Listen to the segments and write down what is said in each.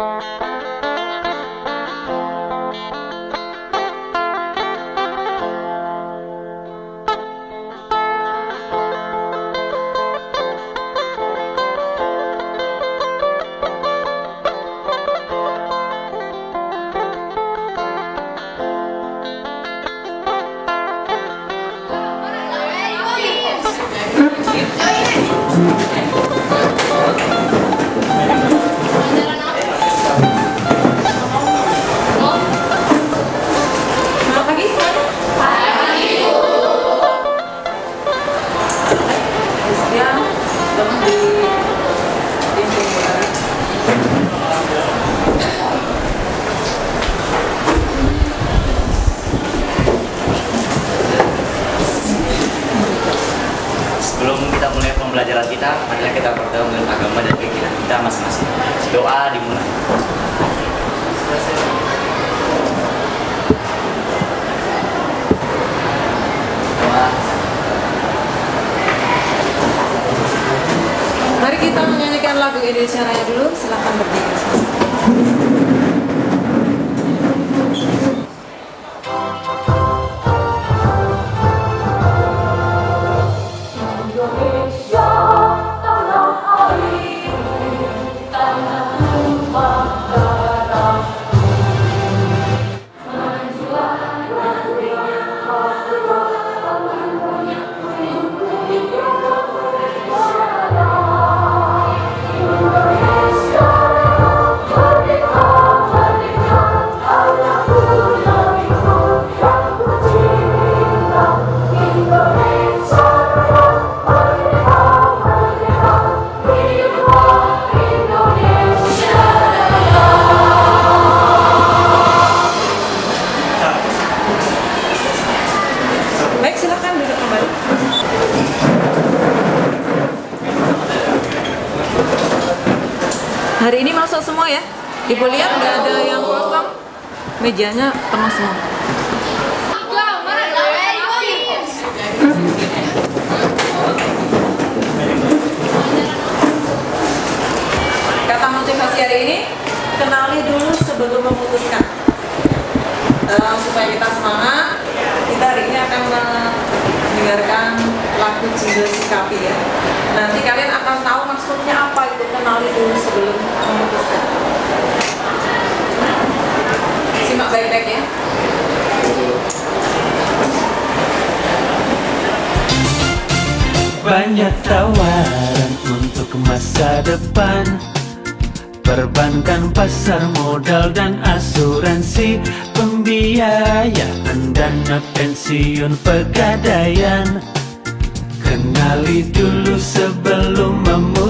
Música Indonesia Raya dulu. Hari ini masuk semua ya. Ibu lihat nggak ada yang kosong. Mejanya penuh semua. Kata motivasi hari ini, kenali dulu sebelum memutuskan. Eh, supaya kita semangat, kita hari ini akan mendengarkan lagu Jingle Sikapi ya. Nanti kalian akan tahu maksudnya apa itu kenali dulu sebelum memutuskan. Simak baik-baik ya. Banyak tawaran untuk masa depan Perbankan, pasar modal dan asuransi Pembiayaan dana pensiun pegadaian. Kenali dulu sebelum memutuskan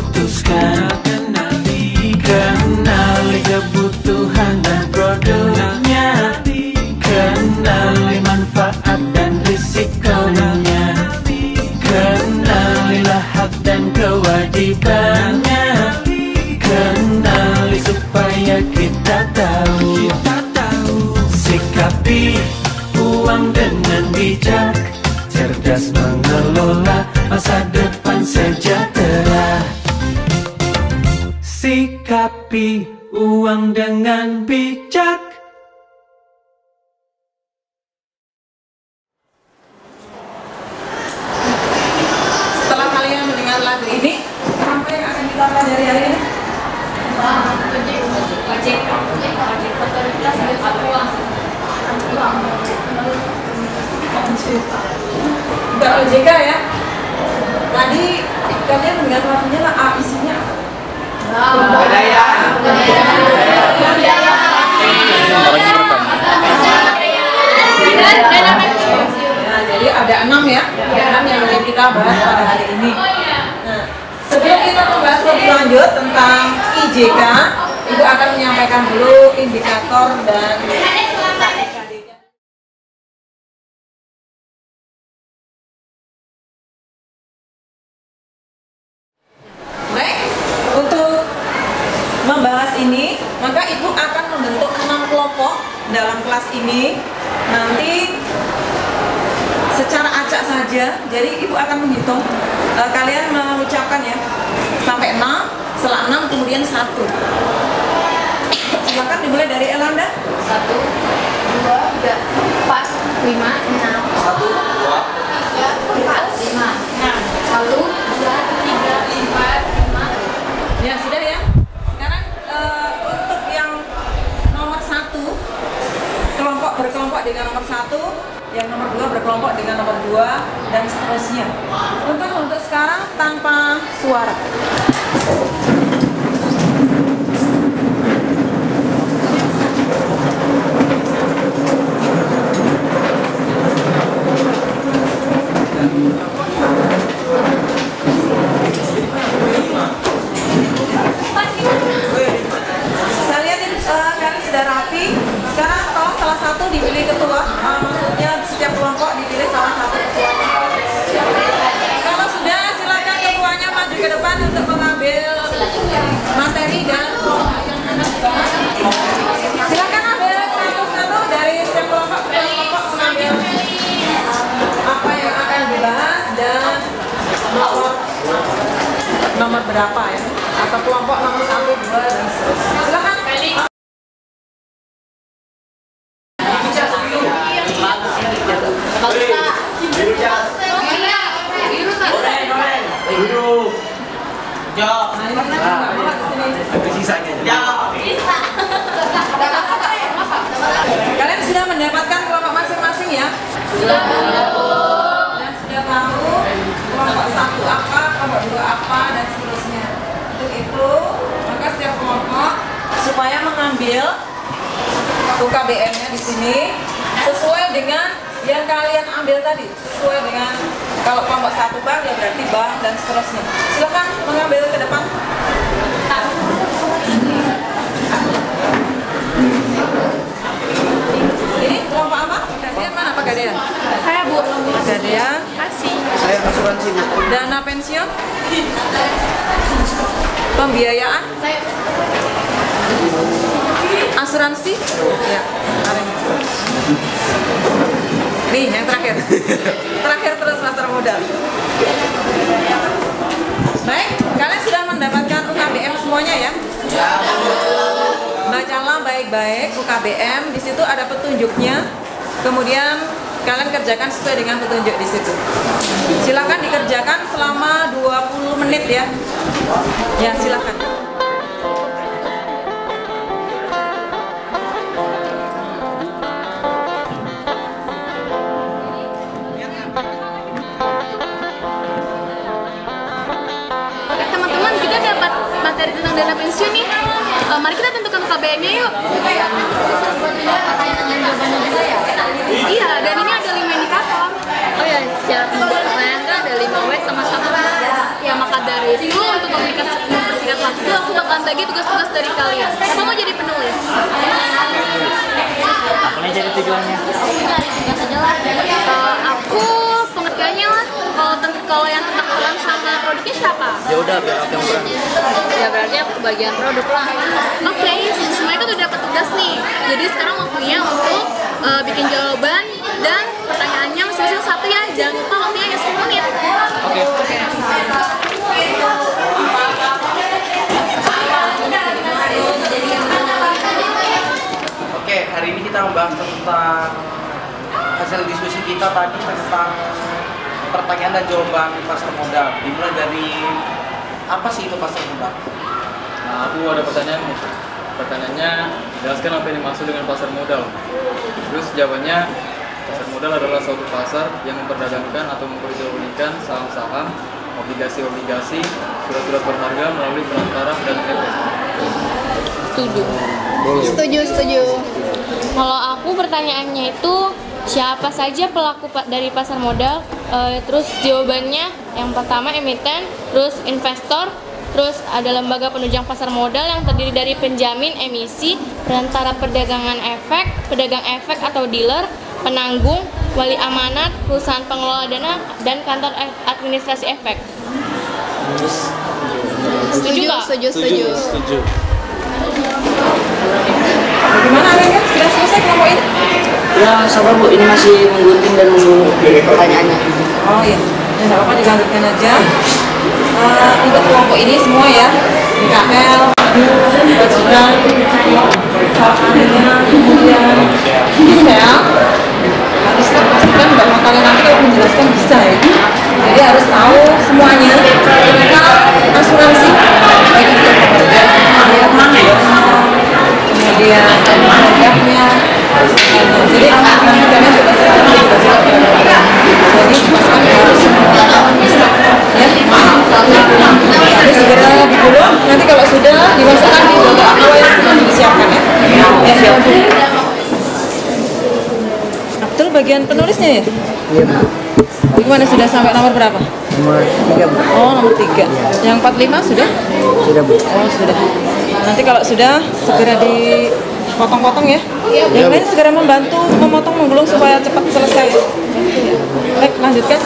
kita bahas pada hari ini. Nah, sebelum kita membahas lebih lanjut tentang IJK, Ibu akan menyampaikan dulu indikator dan. Baik, untuk membahas ini, maka Ibu akan membentuk enam kelompok dalam kelas ini. Nanti secara acak saja, jadi Ibu akan menghitung. Eh, kalian mengucapkan ya, sampai 6, setelah 6 kemudian 1. Silakan dimulai dari Elanda. satu dua tiga empat lima enam Satu, dua, tiga empat lima enam satu dua tiga empat lima Ya, sudah berkelompok dengan nomor satu, yang nomor dua berkelompok dengan nomor dua, dan seterusnya. Untuk untuk sekarang tanpa suara. satu dipilih ketua, eh, maksudnya setiap kelompok dipilih salah satu ketuanya. Kalau sudah silakan ketuanya maju ke depan untuk mengambil materi dan silakan ambil satu-satu dari setiap kelompok kelompok mengambil apa yang akan dibahas dan nomor nomor berapa ya atau kelompok nomor satu dua dan seterusnya. Kalian sudah mendapatkan kelompok masing-masing ya? Sudah. Dan sudah tahu kelompok satu apa, kelompok dua apa, dan seterusnya. Untuk itu, maka setiap kelompok supaya mengambil UKBM-nya di sini sesuai dengan yang kalian ambil tadi, sesuai dengan kalau kelompok satu bank ya berarti bank dan seterusnya. Silakan mengambil ke depan. Ini kelompok apa? Gadean mana Pak Gadean? Saya bu. Gadean. Kasih. Saya asuransi bu. Dana pensiun? Pembiayaan? Saya. Asuransi? Ya. Nih yang terakhir. terakhir terus pasar modal. Baik, kalian sudah mendapatkan UKBM semuanya ya? Bacalah baik-baik UKBM. Di situ ada petunjuknya. Kemudian kalian kerjakan sesuai dengan petunjuk di situ. Silakan dikerjakan selama 20 menit ya. Ya, silakan. Tentang dana pensiun nih. Eh, mari kita tentukan KBM-nya yuk. Iya, dan ini ada lima indikator. Oh ya, siap. Pertanyaan kan ada 5 W sama satu Ya maka dari itu untuk mempersingkat waktu, aku bakalan bagi tugas-tugas dari kalian. Siapa mau jadi penulis? Apa nih jadi tujuannya? Eh, aku pengertiannya lah. Kalau yang tentang peran sama produknya siapa? Ya udah biar aku yang peran. Ya berarti aku kebagian produk lah. Oke, semuanya kan udah dapat tugas nih. Jadi sekarang waktunya untuk eh, bikin jawaban dan pertanyaannya masing-masing satu ya. Jangan lupa waktunya hanya 10 menit. Oke. Oke, hari ini kita membahas tentang hasil diskusi kita tadi tentang pertanyaan dan jawaban pasar modal. Dimulai dari apa sih itu pasar modal? Nah, aku ada pertanyaan nih. Pertanyaannya, jelaskan apa yang dimaksud dengan pasar modal. Terus jawabannya, pasar modal adalah suatu pasar yang memperdagangkan atau memperjualbelikan saham-saham, obligasi-obligasi, surat-surat berharga melalui perantara dan efek. Setuju. Setuju, setuju. Kalau aku pertanyaannya itu siapa saja pelaku dari pasar modal? Eh, terus jawabannya yang pertama emiten, terus investor, terus ada lembaga penunjang pasar modal yang terdiri dari penjamin emisi, perantara perdagangan efek, pedagang efek atau dealer, penanggung, wali amanat, perusahaan pengelola dana, dan kantor administrasi efek. Setuju nggak? setuju, setuju. Bagaimana kalian? Sudah selesai kelompok ini? Ya, sabar Bu, ini masih menggunting dan menunggu pertanyaannya. Oh iya, ya nggak apa-apa dilanjutkan aja. Eh, untuk kelompok ini semua ya, BKL, sarannya, kemudian sel, harus pastikan bahwa kalian nanti kalau menjelaskan bisa ya. Jadi harus tahu semuanya. Tentang asuransi, baik itu pekerjaan, pajaknya, jadi kalian juga jadi harus bisa ya jadi segera digulung nanti kalau sudah dimasukkan di aqua yang sudah disiapkan ya ya Abdul bagian penulisnya ya? Iya Bu. gimana sudah sampai? Nomor berapa? Nomor tiga Bu. oh nomor tiga. Yang 45 sudah? Sudah Bu. oh sudah nanti kalau sudah segera dipotong-potong ya. Yang lain segera membantu memotong menggulung supaya cepat selesai. Baik lanjutkan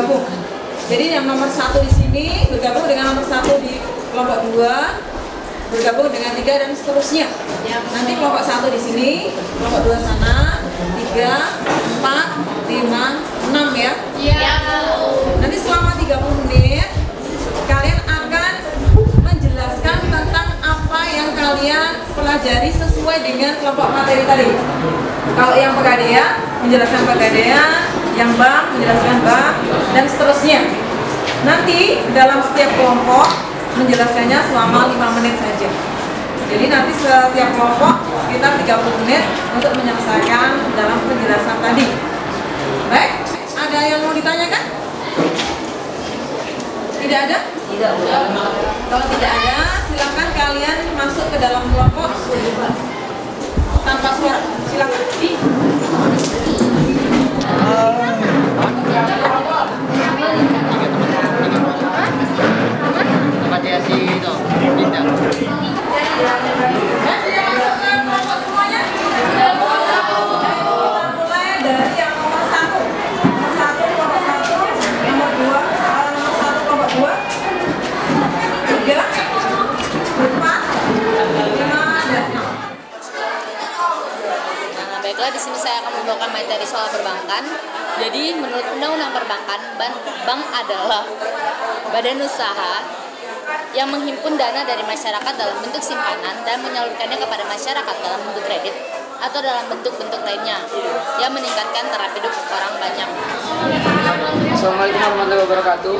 gabung. Jadi yang nomor satu di sini bergabung dengan nomor satu di kelompok 2 bergabung dengan tiga dan seterusnya. Nanti kelompok satu di sini, kelompok dua sana, tiga, empat, lima, enam ya. Iya. Nanti selama 30 menit kalian akan menjelaskan tentang apa yang kalian pelajari sesuai dengan kelompok materi tadi. Kalau yang pegadaian menjelaskan pegadaian, yang bank menjelaskan bank dan seterusnya. Nanti dalam setiap kelompok menjelaskannya selama 5 menit saja. Jadi nanti setiap kelompok sekitar 30 menit untuk menyelesaikan dalam penjelasan tadi. Baik, ada yang mau ditanyakan? Tidak ada? Tidak. Kalau tidak ada, silakan kalian masuk ke dalam kelompok tanpa suara. Silakan. Hãy subscribe badan usaha yang menghimpun dana dari masyarakat dalam bentuk simpanan dan menyalurkannya kepada masyarakat dalam bentuk kredit atau dalam bentuk-bentuk lainnya yang meningkatkan taraf hidup orang banyak. Assalamualaikum warahmatullahi wabarakatuh.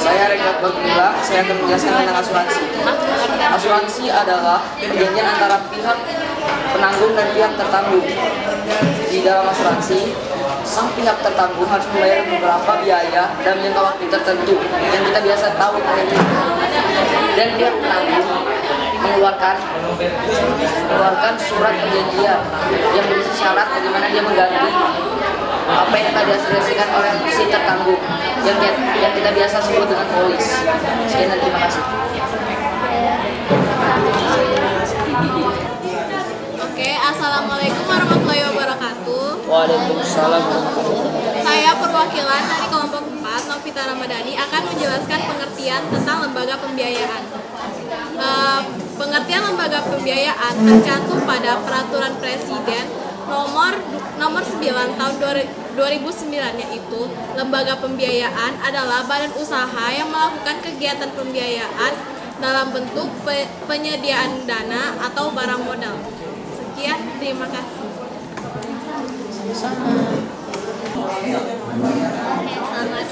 Saya Rekat Bagmila, saya akan menjelaskan tentang asuransi. Asuransi adalah perjanjian antara pihak penanggung dan pihak tertanggung. Di dalam asuransi, sang pihak tertanggung harus membayar beberapa biaya dalam jangka waktu tertentu yang kita biasa tahu. Dan pihak penanggung mengeluarkan mengeluarkan surat perjanjian yang berisi syarat bagaimana dia mengganti apa yang telah diasuransikan oleh si tertanggung yang, yang kita biasa sebut dengan polis. Sekian dan terima kasih. Oke, assalamualaikum. Waalaikumsalam. Saya perwakilan dari kelompok 4, Novita Ramadhani akan menjelaskan pengertian tentang lembaga pembiayaan. Eh, pengertian lembaga pembiayaan tercantum pada peraturan presiden nomor nomor 9 tahun 2009 yaitu lembaga pembiayaan adalah badan usaha yang melakukan kegiatan pembiayaan dalam bentuk pe- penyediaan dana atau barang modal. Sekian, terima kasih. Selamat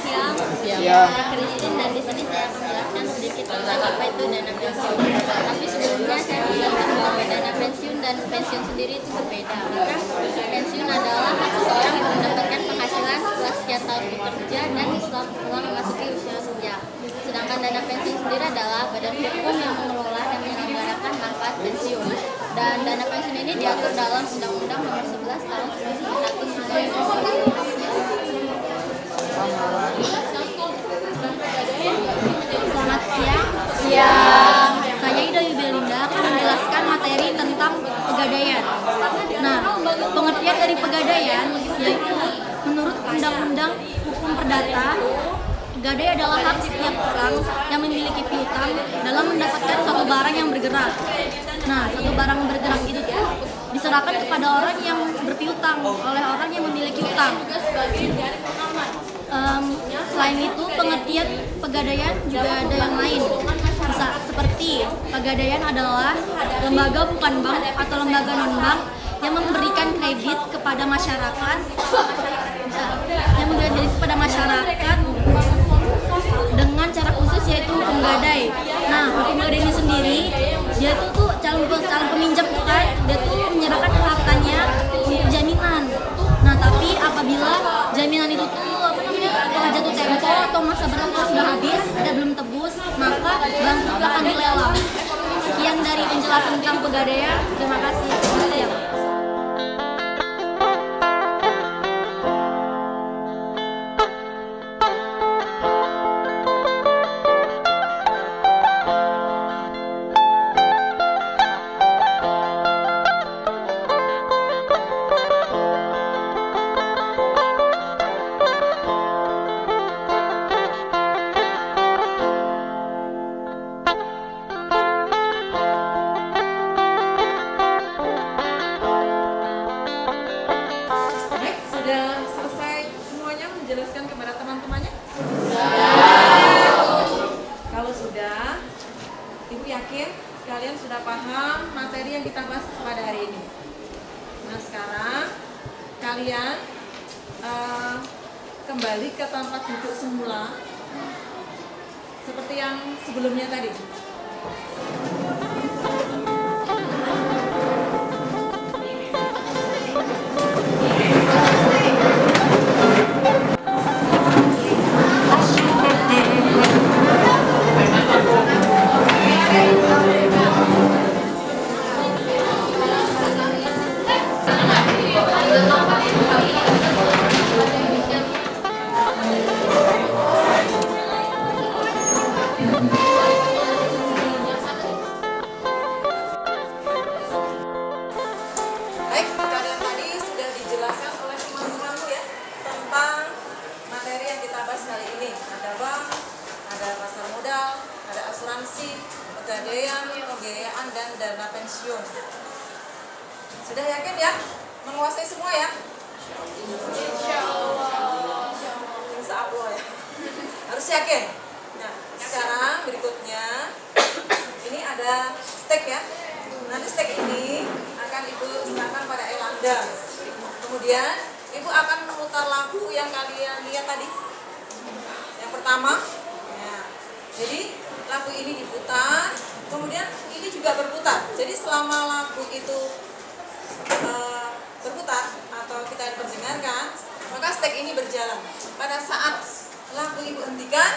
siang. Siang. Saya Christine dan di sini saya akan menjelaskan sedikit tentang apa itu dana pensiun. Tapi sebelumnya saya menjelaskan bahwa dana pensiun dan pensiun sendiri itu berbeda. Karena pensiun adalah hak seseorang yang mendapatkan penghasilan setelah sekian tahun bekerja dan setelah setelah memasuki usia senja. Sedangkan dana pensiun sendiri adalah badan hukum yang mengelola dan menyelenggarakan manfaat pensiun. Dan dana pensiun ini diatur dalam Undang-Undang Nomor 11 Tahun 1999. Selamat siang. Siang. Saya Ida Belinda akan menjelaskan materi tentang pegadaian. Nah, pengertian dari pegadaian yaitu menurut Undang-Undang Hukum Perdata, pegadai adalah hak setiap orang yang memiliki piutang dalam mendapatkan suatu barang yang bergerak. Nah, suatu barang bergerak itu tuh diserahkan kepada orang yang berpiutang oleh orang yang memiliki utang. Em, selain itu pengertian pegadaian juga ada yang lain bisa seperti pegadaian adalah lembaga bukan bank atau lembaga non bank yang memberikan kredit kepada masyarakat eh, yang bank itu akan dilelang. Sekian dari penjelasan tentang pegadaian. Terima kasih. Sudah, Ibu yakin kalian sudah paham materi yang kita bahas pada hari ini. Nah sekarang kalian eh, kembali ke tempat duduk semula seperti yang sebelumnya tadi. Dana pensiun. Sudah yakin ya? Menguasai semua ya? Insya Allah. Insya Allah ya. Harus yakin. Nah, sekarang berikutnya ini ada steak ya. Nanti steak ini akan ibu serahkan pada Elanda. Kemudian ibu akan memutar lagu yang kalian lihat tadi. Yang pertama, ya. jadi lagu ini diputar, kemudian ini juga berputar. Jadi selama lagu itu eh, berputar atau kita perdengarkan, maka steak ini berjalan. Pada saat lagu ibu hentikan,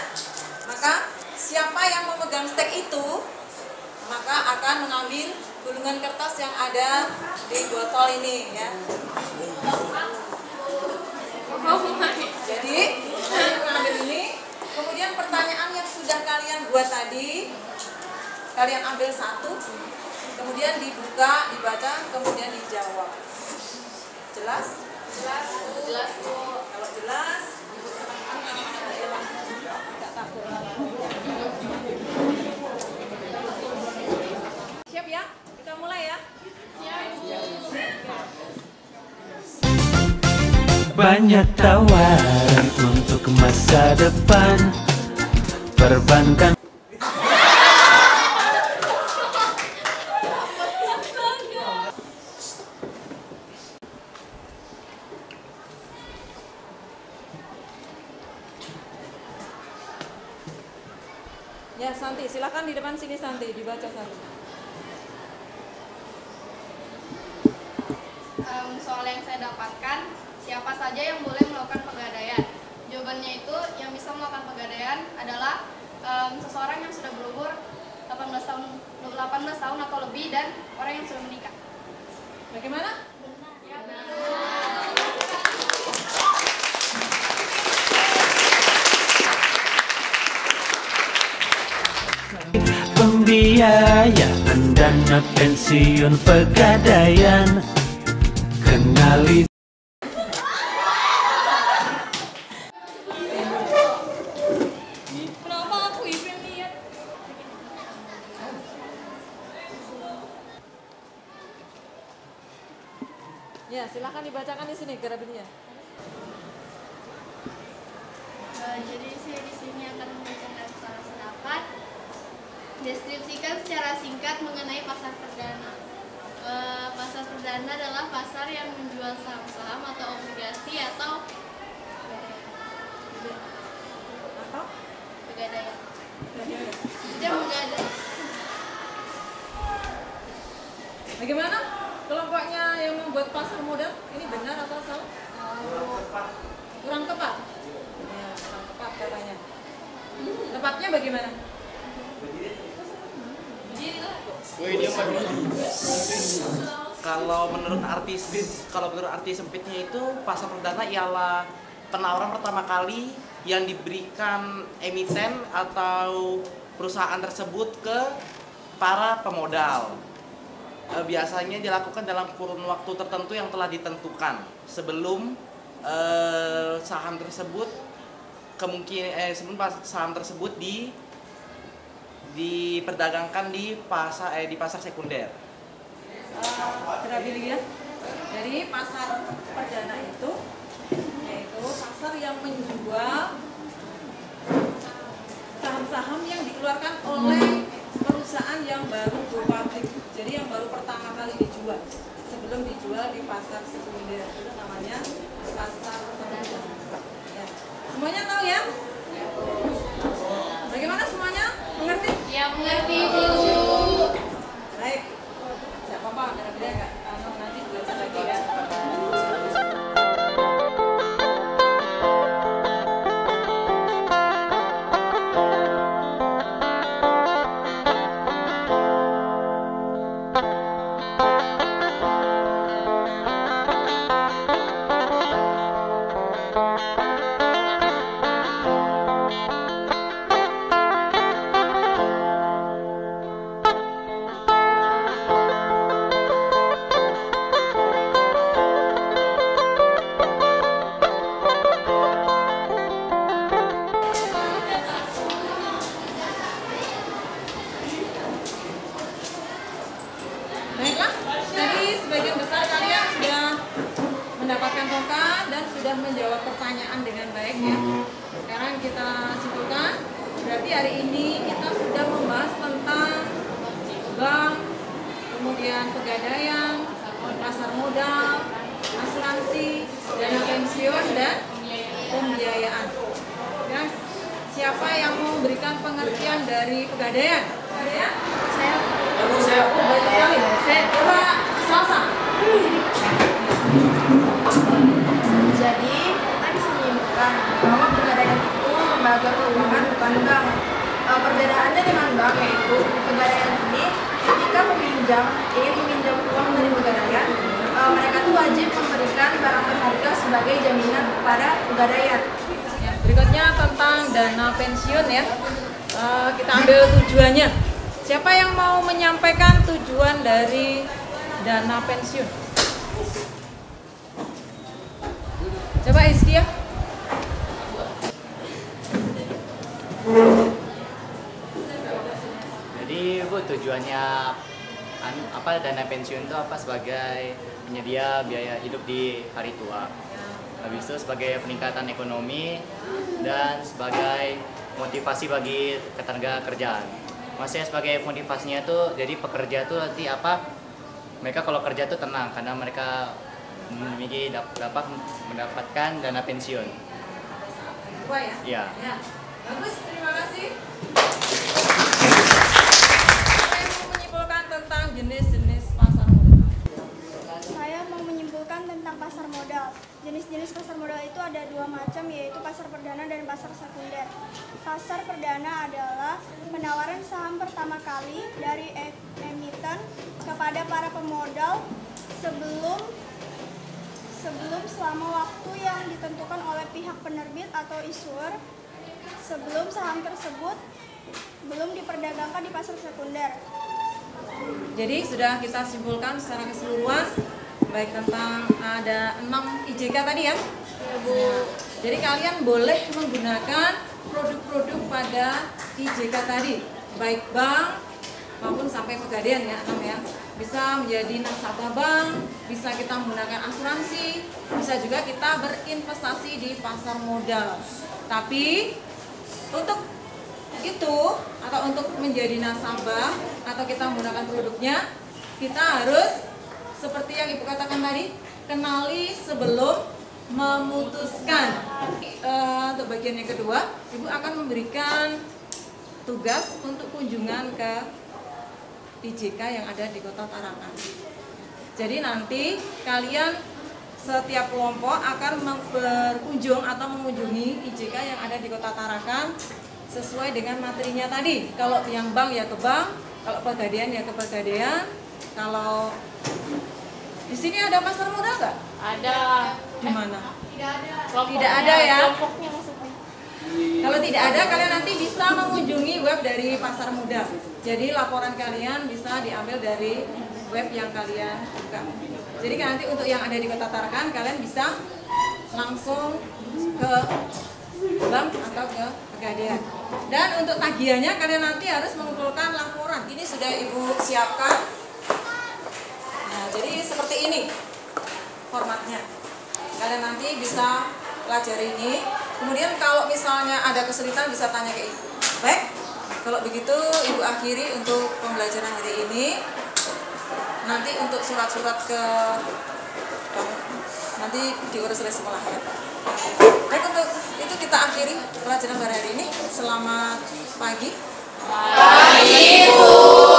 maka siapa yang memegang steak itu maka akan mengambil gulungan kertas yang ada di botol ini ya. Jadi mengambil ini, kemudian pertanyaan yang sudah kalian buat tadi, kalian ambil satu, kemudian dibuka, dibaca, kemudian dijawab. Jelas? Jelas. Jelas bu. Kalau jelas. Siap ya? Kita mulai ya. Banyak tawaran untuk masa depan Perbankan Ya Santi, silakan di depan sini Santi, dibaca Santi. Em, soal yang saya dapatkan, siapa saja yang boleh melakukan pegadaian? Jawabannya itu yang bisa melakukan pegadaian adalah em, seseorang yang sudah berumur 18 tahun 18 tahun atau lebih dan orang yang sudah menikah. Bagaimana? Pembiayaan dana pensiun pegadaian. Kenali Kenapa aku ibu yang lihat? Ya, silakan dibacakan di sini grafiknya. Eh, jadi saya di sini akan membacakan secara pendapat. Deskripsikan secara singkat mengenai pasar perdana. Eh, pasar perdana adalah pasar yang menjual saham-saham atau obligasi atau Atau? pegadaian. Dia menggadai. Bagaimana? Kelompoknya yang membuat pasar modal ini benar atau salah? Kurang tepat. Ya, kurang tepat katanya. Tepatnya bagaimana? Kalau menurut artis, kalau menurut artis sempitnya itu pasar perdana ialah penawaran pertama kali yang diberikan emiten atau perusahaan tersebut ke para pemodal. Eh, Biasanya dilakukan dalam kurun waktu tertentu yang telah ditentukan sebelum eh, saham tersebut kemungkinan eh, sebelum saham tersebut di diperdagangkan di pasar eh, di pasar sekunder. Grabilia. Jadi pasar perdana itu yaitu pasar yang menjual saham saham yang dikeluarkan oleh perusahaan yang baru go public. Jadi yang baru pertama kali dijual sebelum dijual di pasar sekunder itu namanya pasar modal. Ya. Semuanya tahu ya? Bagaimana semuanya? Mengerti? Ya mengerti Bu. Baik. Tidak apa-apa, beda-beda nggak? Kalau siapa yang mau memberikan pengertian dari pegadaian? Pegadaian? Saya. Saya. Baik sekali. Saya. Coba Salsa. Jadi, kita bisa menyimpulkan bahwa pegadaian itu lembaga keuangan bukan bank. E, perbedaannya dengan bank yaitu pegadaian ini ketika peminjam ingin meminjam uang dari pegadaian, e, mereka tuh wajib memberikan barang berharga sebagai jaminan kepada pegadaian. Ya, berikutnya tentang dana pensiun ya. Eh, kita ambil tujuannya. Siapa yang mau menyampaikan tujuan dari dana pensiun? Coba ya. Jadi Bu tujuannya an- apa dana pensiun itu apa sebagai penyedia biaya hidup di hari tua. Habis itu sebagai peningkatan ekonomi dan sebagai motivasi bagi ketenaga kerjaan. Maksudnya sebagai motivasinya itu jadi pekerja itu nanti apa? Mereka kalau kerja tuh tenang karena mereka memiliki dap- dapat mendapatkan dana pensiun. Dua ya? Iya. Ya. Bagus, terima kasih. Saya mau menyimpulkan tentang jenis-jenis pasar modal. Saya mau menyimpulkan tentang pasar modal. Jenis-jenis pasar modal itu ada dua macam yaitu pasar perdana dan pasar sekunder. Pasar perdana adalah penawaran saham pertama kali dari emiten kepada para pemodal sebelum sebelum selama waktu yang ditentukan oleh pihak penerbit atau issuer sebelum saham tersebut belum diperdagangkan di pasar sekunder. Jadi sudah kita simpulkan secara keseluruhan baik tentang ada 6 IJK tadi ya. Nah, jadi kalian boleh menggunakan produk-produk pada IJK tadi, baik bank maupun sampai pegadaian ya, 6 ya. Bisa menjadi nasabah bank, bisa kita menggunakan asuransi, bisa juga kita berinvestasi di pasar modal. Tapi untuk itu atau untuk menjadi nasabah atau kita menggunakan produknya kita harus seperti yang ibu katakan tadi kenali sebelum memutuskan Eh, untuk bagian yang kedua ibu akan memberikan tugas untuk kunjungan ke IJK yang ada di kota Tarakan jadi nanti kalian setiap kelompok akan berkunjung atau mengunjungi IJK yang ada di kota Tarakan sesuai dengan materinya tadi. Kalau yang bank ya ke bank, kalau pegadaian ya ke pegadaian. Kalau di sini ada pasar modal nggak? Ada. Di mana? Tidak ada. Tidak ada ya. Kelompoknya maksudnya. Kalau tidak ada, kalian nanti bisa mengunjungi web dari pasar modal. Jadi laporan kalian bisa diambil dari web yang kalian buka. Jadi kan nanti untuk yang ada di Kota Tarakan, kalian bisa langsung ke bank atau ke pegadaian. Dan untuk tagihannya kalian nanti harus mengumpulkan laporan. Ini sudah ibu siapkan. Jadi seperti ini formatnya. Kalian nanti bisa pelajari ini. Kemudian kalau misalnya ada kesulitan bisa tanya ke ibu. Baik? kalau begitu Ibu akhiri untuk pembelajaran hari ini. Nanti untuk surat-surat ke nanti diurus oleh sekolah ya. Baik untuk itu kita akhiri pelajaran hari ini. Selamat pagi. Pagi, Bu.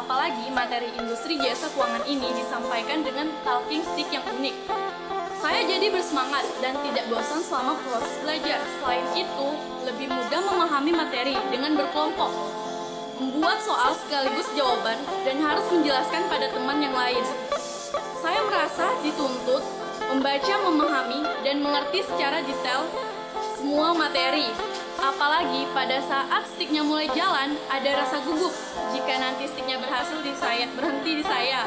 Apalagi materi industri jasa keuangan ini disampaikan dengan talking stick yang unik. Saya jadi bersemangat dan tidak bosan selama proses belajar. Selain itu, lebih mudah memahami materi dengan berkelompok, membuat soal sekaligus jawaban, dan harus menjelaskan pada teman yang lain. Saya merasa dituntut membaca, memahami, dan mengerti secara detail semua materi. Apalagi pada saat sticknya mulai jalan, ada rasa gugup jika nanti sticknya berhasil di saya, berhenti di saya.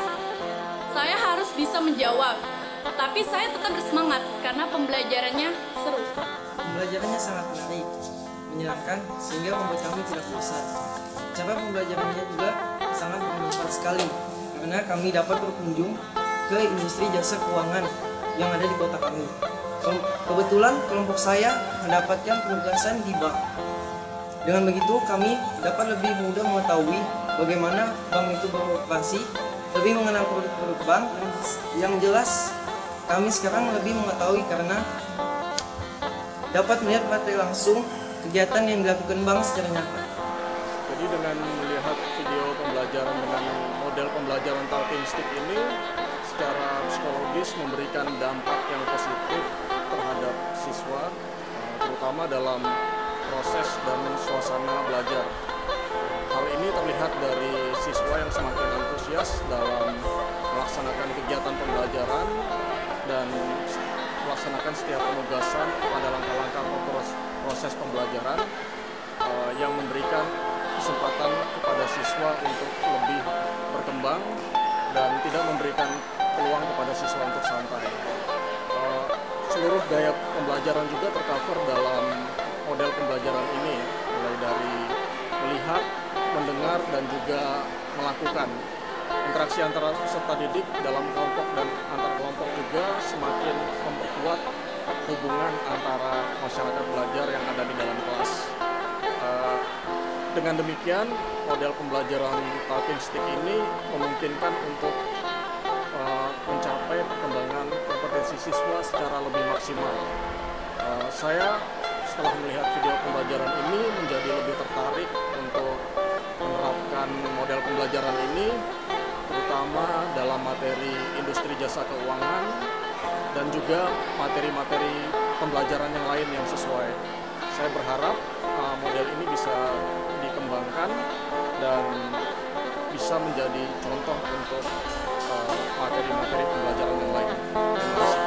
Saya harus bisa menjawab, tapi saya tetap bersemangat karena pembelajarannya seru. Pembelajarannya sangat menarik, menyenangkan sehingga membuat kami tidak bosan. Cara pembelajarannya juga sangat bermanfaat sekali karena kami dapat berkunjung ke industri jasa keuangan yang ada di kota kami. Kebetulan kelompok saya mendapatkan penugasan di bank. Dengan begitu kami dapat lebih mudah mengetahui bagaimana bank itu beroperasi, lebih mengenal produk-produk bank yang jelas kami sekarang lebih mengetahui karena dapat melihat materi langsung kegiatan yang dilakukan bank secara nyata. Jadi dengan melihat video pembelajaran dengan model pembelajaran talking stick ini secara psikologis memberikan dampak yang positif terhadap siswa eh, terutama dalam proses dan suasana belajar. Hal ini terlihat dari siswa yang semakin antusias dalam melaksanakan kegiatan pembelajaran dan melaksanakan setiap penugasan pada langkah-langkah pros- proses pembelajaran eh, yang memberikan kesempatan kepada siswa untuk lebih berkembang dan tidak memberikan peluang kepada siswa untuk santai. Eh, seluruh gaya pembelajaran juga tercover dalam model pembelajaran ini, mulai dari melihat, mendengar, dan juga melakukan. Interaksi antara peserta didik dalam kelompok dan antar kelompok juga semakin memperkuat hubungan antara masyarakat belajar yang ada di dalam kelas. Eh, dengan demikian, model pembelajaran talking stick ini memungkinkan untuk uh, mencapai perkembangan kompetensi siswa secara lebih maksimal. Uh, saya setelah melihat video pembelajaran ini menjadi lebih tertarik untuk menerapkan model pembelajaran ini, terutama dalam materi industri jasa keuangan dan juga materi-materi pembelajaran yang lain yang sesuai. Saya berharap uh, model ini bisa dikembangkan dan bisa menjadi contoh untuk materi-materi pembelajaran yang lain. Terima kasih.